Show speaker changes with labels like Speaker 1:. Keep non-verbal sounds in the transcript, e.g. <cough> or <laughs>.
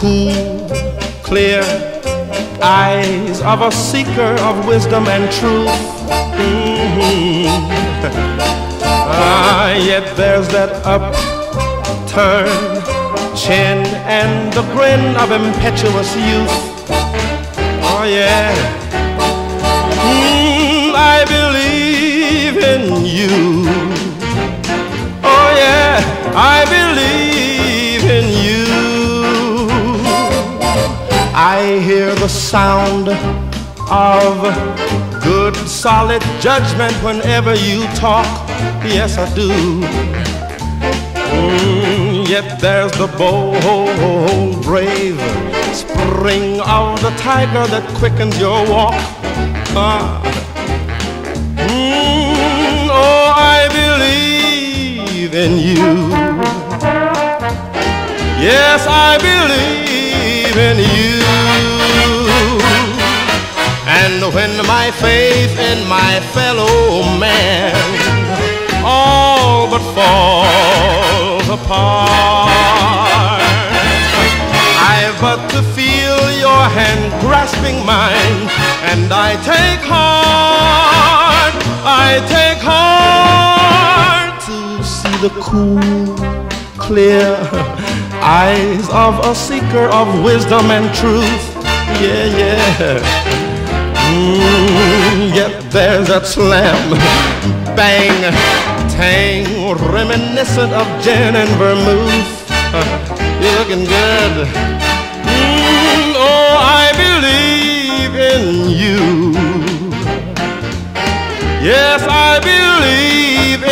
Speaker 1: clear eyes of a seeker of wisdom and truth. Mm-hmm. <laughs> Ah, yet there's that upturned chin and the grin of impetuous youth. Oh yeah. Mm, I believe in you. Sound of good, solid judgment whenever you talk. Yes, I do. Mm, yet there's the bold, brave spring of the tiger that quickens your walk. Ah. Oh, I believe in you. Yes, I believe in you. When my faith in my fellow man all but falls apart, I've but to feel your hand grasping mine, and I take heart, I take heart to see the cool, clear eyes of a seeker of wisdom and truth. Yeah, yeah. Mm, yet there's that slam, bang, tang, reminiscent of gin and vermouth. You're looking good. Mm, oh, I believe in you. Yes, I believe